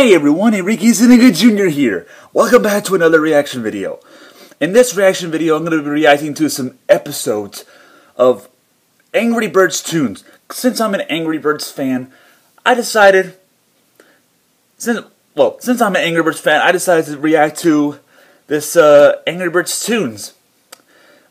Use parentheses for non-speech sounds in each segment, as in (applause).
Hey everyone, Enrique Zuniga Jr. here. Welcome back to another reaction video. In this reaction video, I'm going to be reacting to some episodes of Angry Birds Toons. Since I'm an Angry Birds fan, I decided, since well, since I'm an Angry Birds fan, I decided to react to this uh, Angry Birds Toons.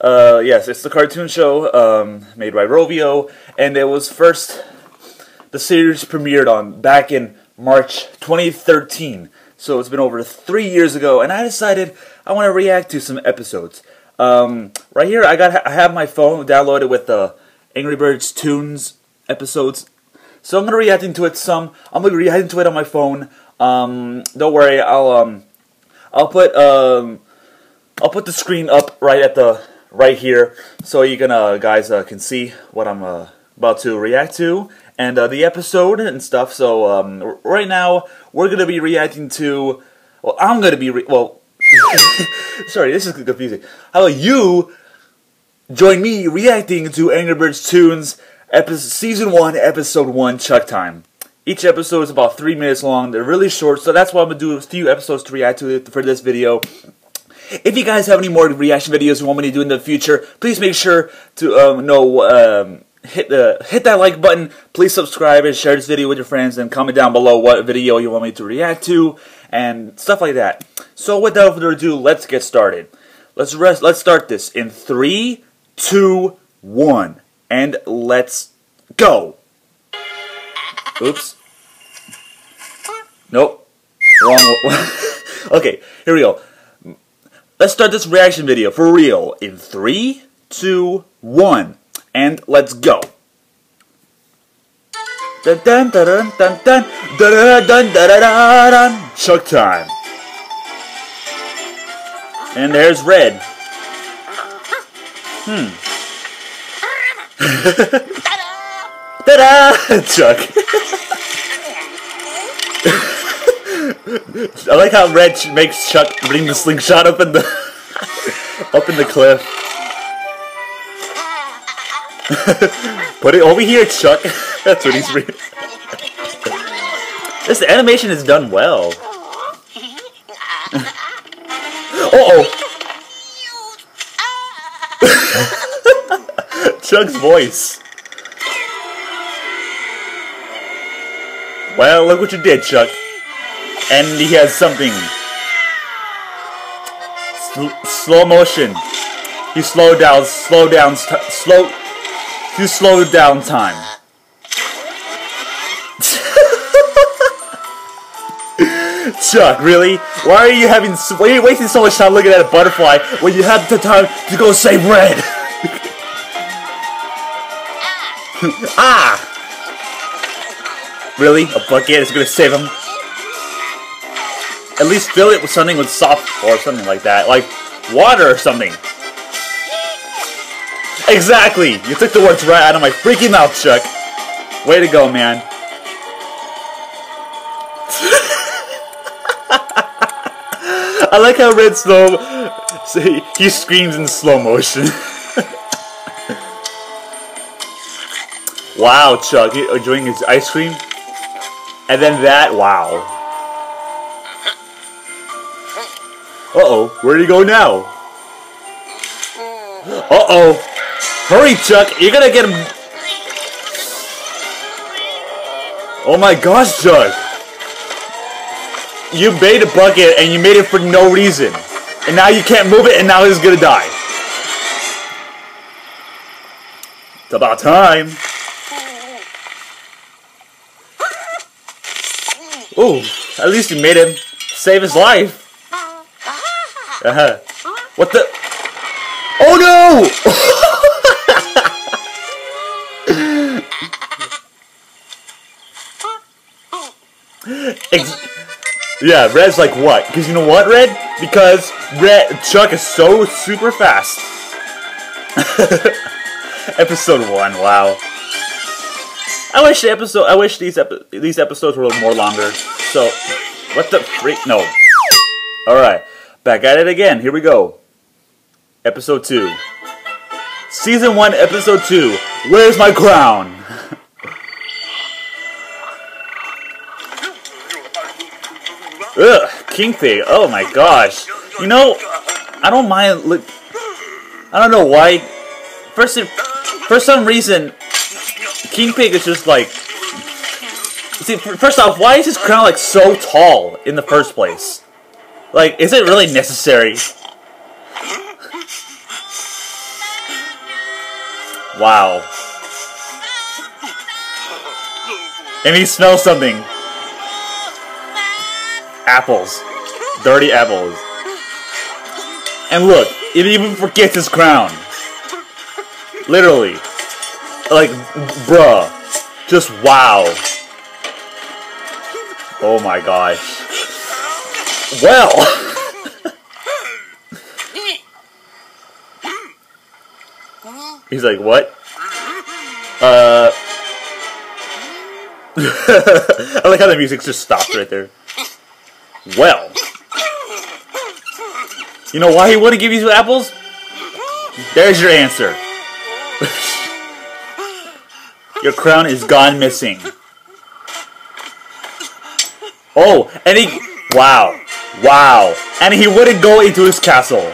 Uh, yes, it's the cartoon show um, made by Rovio, and it was first the series premiered on back in March 2013. So it's been over three years ago, and I decided I want to react to some episodes. Um, right here, I got I have my phone downloaded with the Angry Birds Toons episodes, so I'm gonna react into it some. I'm gonna react into it on my phone. Um, don't worry, I'll um, I'll put um, I'll put the screen up right at the right here, so you can uh, guys uh, can see what I'm uh, about to react to and uh, the episode and stuff. So um, right now we're gonna be reacting to. Well, I'm gonna be well. (laughs) sorry, this is confusing. How about you join me reacting to Angry Birds Toons episode, season one, episode one, Chuck Time. Each episode is about three minutes long. They're really short, so that's why I'm gonna do a few episodes to react to it for this video. If you guys have any more reaction videos you want me to do in the future, please make sure to um, know um, hit the hit that like button. Please subscribe and share this video with your friends, and comment down below what video you want me to react to and stuff like that. So without further ado, let's get started. Let's rest. Let's start this in three, two, one, and let's go. Oops. Nope. Wrong. (laughs) okay, here we go. Let's start this reaction video for real in three, two, one and let's go. Chuck time. And there's red. Hmm. Ta-da! Chuck. I like how Red makes Chuck bring the slingshot up in the up in the cliff. (laughs) Put it over here, Chuck. (laughs) That's what he's reading. this animation is done well. (laughs) uh oh. Chuck's voice. Well, look what you did, Chuck. And he has something. Sl slow motion. He slowed down, slow down, slow, you slowed down time. Chuck, really? Why are you having? Why are you wasting so much time looking at a butterfly when you have the time to go save Red? (laughs) ah! Really? A bucket is gonna save him? At least fill it with something with soft or something like that, like water or something. Exactly! You took the words right out of my freaking mouth, Chuck. Way to go, man. (laughs) I like how Red Snow he screams in slow motion. (laughs) wow, Chuck, enjoying his ice cream, and then that. Wow. Uh oh, where do you go now? Uh oh. Hurry, Chuck! You're gonna get him. Oh my gosh, Chuck! You made a bucket and you made it for no reason. And now you can't move it and now he's gonna die. It's about time. Ooh, at least you made him save his life. Uh -huh. What the? Oh no! (laughs) yeah, Red's like what? Because you know what, Red? Because Red Chuck is so super fast. (laughs) episode one, wow. I wish the episode. I wish these epi these episodes were a little more longer. So, what the freak? No. All right, back at it again. Here we go. Episode two. Season one, episode two. Where's my crown? King Pig. Oh my gosh. You know, I don't mind. Look, I don't know why. First, for some reason, King Pig is just like. See, first off, why is his crown like so tall in the first place? Like, is it really necessary? Wow. And he smells something. Apples. Dirty apples. And look, it even forgets his crown. Literally. Like, bruh. Just wow. Oh my gosh. Well. (laughs) He's like, what? Uh. (laughs) I like how the music just stopped right there. Well. You know why he wouldn't give you apples? There's your answer. (laughs) your crown is gone missing. Oh, and he... Wow. Wow. And he wouldn't go into his castle.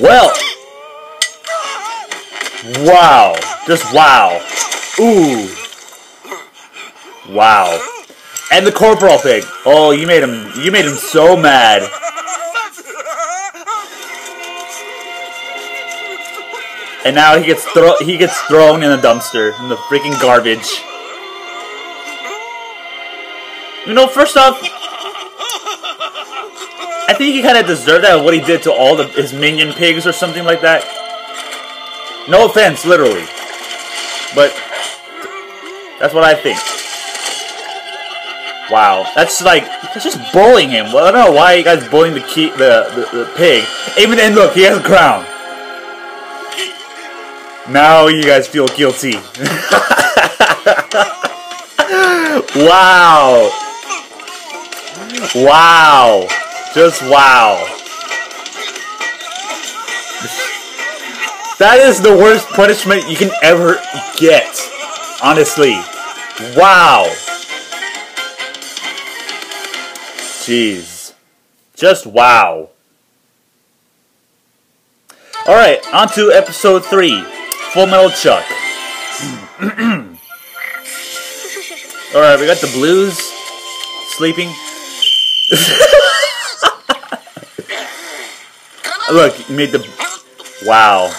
Well. Wow. Just wow. Ooh. Wow. And the corporal pig. Oh, you made him you made him so mad. And now he gets throw he gets thrown in a dumpster in the freaking garbage. You know, first off, I think he kind of deserved that what he did to all the his minion pigs or something like that. No offense, literally, but that's what I think. Wow, that's like that's just bullying him. Well, I don't know why you guys bullying the key the, the the pig. Even then, look, he has a crown. Now you guys feel guilty. (laughs) wow. Wow. Just wow. That is the worst punishment you can ever get. Honestly. Wow. Jeez. Just wow. Alright, on to episode 3. Full Metal Chuck. (laughs) Alright, we got the blues sleeping. (laughs) Look, you made the... Wow.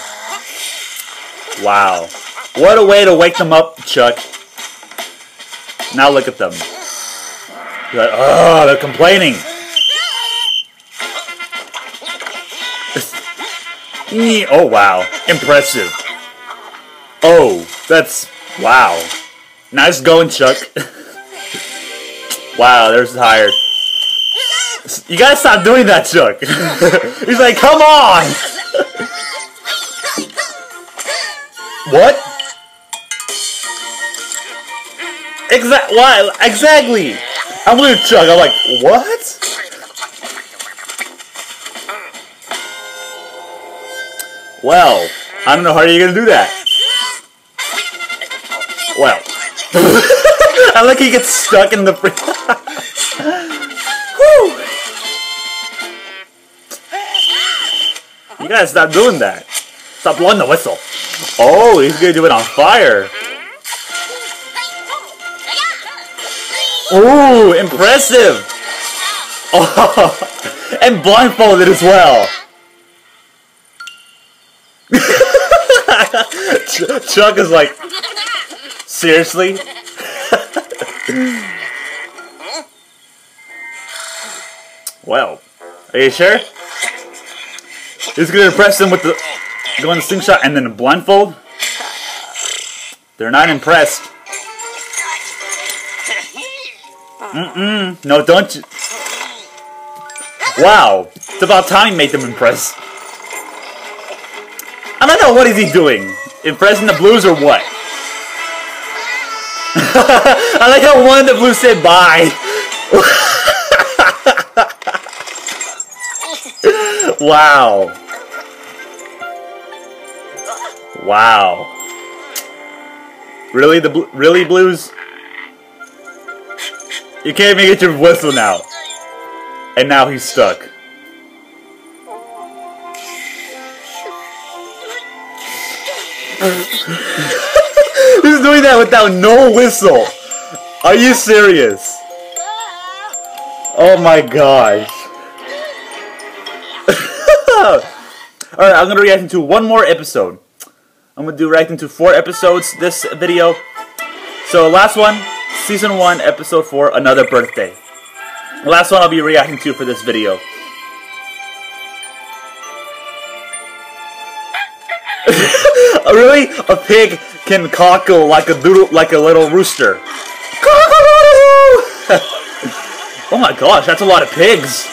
Wow. What a way to wake them up, Chuck. Now look at them. Like, oh, they're complaining. (laughs) oh, wow. Impressive. Oh, that's... Wow. Nice going, Chuck. (laughs) wow, there's tired. You gotta stop doing that, Chuck. (laughs) He's like, come on! what? Exact. Why? Exactly. I'm gonna Chuck. I'm like, what? Well, I don't know how you're gonna do that. Well, (laughs) I like he gets stuck in the. (laughs) Whew. You gotta stop doing that. Stop blowing the whistle. Oh, he's gonna do it on fire. Ooh, impressive. Oh, (laughs) and blindfolded as well. (laughs) Chuck is like, seriously? (laughs) well, are you sure? He's gonna impress them with the go in the slingshot and then a blindfold. They're not impressed. Mm-mm. No, don't you. Wow. It's about time made them impressed. I don't know, what is he doing? Impressing the blues or what? (laughs) I like how one of the blues said bye. (laughs) wow. Wow. Really, the bl really blues? You can't even get your whistle now. And now he's stuck. (laughs) he's doing that without no whistle. Are you serious? Oh my gosh. (laughs) Alright, I'm gonna react into one more episode. I'm gonna do reacting to four episodes this video. So last one, season one, episode four, another birthday. The last one I'll be reacting to for this video. (laughs) really? A pig can cockle like a doodle, like a little rooster. (laughs) oh my gosh, that's a lot of pigs.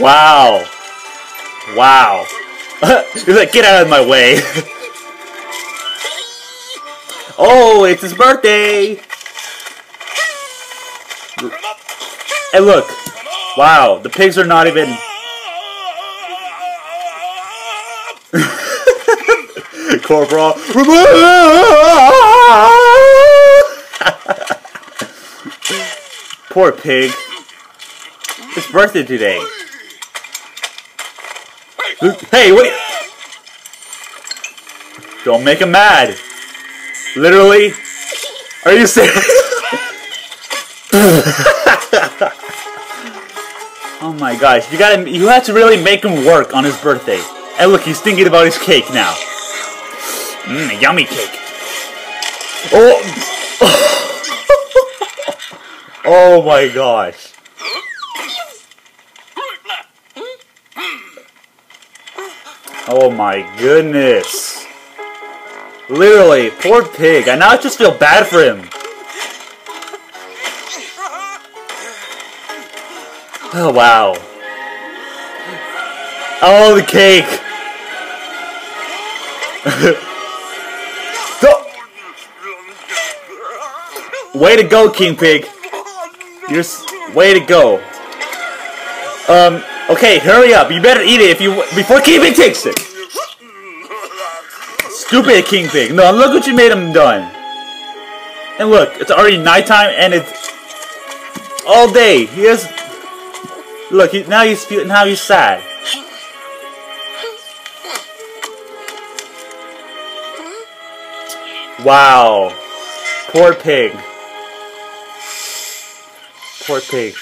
Wow. Wow. (laughs) He's like, get out of my way. Oh, it's his birthday. And look. Wow, the pigs are not even... (laughs) Corporal. (laughs) Poor pig. It's birthday today. Hey, wait! Don't make him mad. Literally? Are you serious? oh my gosh, you gotta, you have to really make him work on his birthday. And look, he's thinking about his cake now. Mmm, yummy cake. Oh! (laughs) oh my gosh. Oh my goodness. Literally, poor pig. I now just feel bad for him. Oh, wow. Oh, the cake. (laughs) Way to go, King Pig. You're way to go. Um, Okay, hurry up. You better eat it if you before King Pig takes it. Stupid King Pig. No, look what you made him done. And look, it's already nighttime and it's all day. He has. Look, he, now he's now he's sad. Wow, poor pig. Poor pig.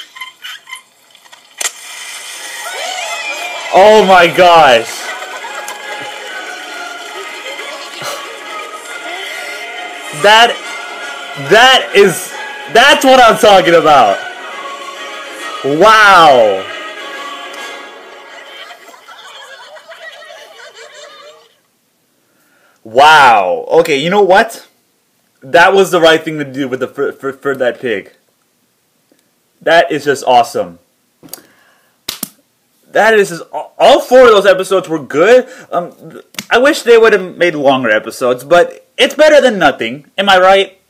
Oh my gosh. That that is that's what I'm talking about. Wow. Wow. Okay, you know what? That was the right thing to do with the for, for, for that pig. That is just awesome that is all four of those episodes were good. Um, I wish they would have made longer episodes, but it's better than nothing. Am I right?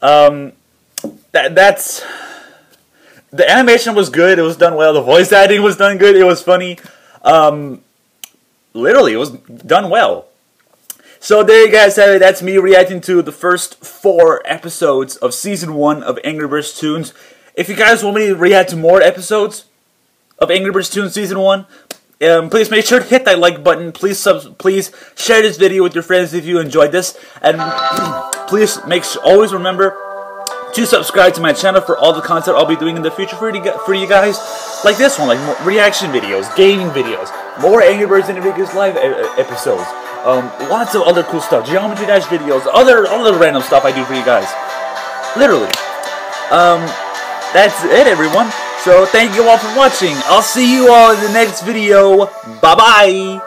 Um, that that's the animation was good. It was done well. The voice acting was done good. It was funny. Um, literally, it was done well. So there you guys have it. That's me reacting to the first four episodes of season one of Angry Birds Toons. If you guys want me to react to more episodes, of Angry Birds Toon Season 1. Um, please make sure to hit that like button. Please sub please share this video with your friends if you enjoyed this. And (clears throat) please make always remember to subscribe to my channel for all the content I'll be doing in the future for you, for you guys. Like this one, like reaction videos, gaming videos, more Angry Birds and Enriquez live episodes. Um, lots of other cool stuff, Geometry Dash videos, other other random stuff I do for you guys. Literally. Um, that's it, everyone. So thank you all for watching. I'll see you all in the next video. Bye-bye.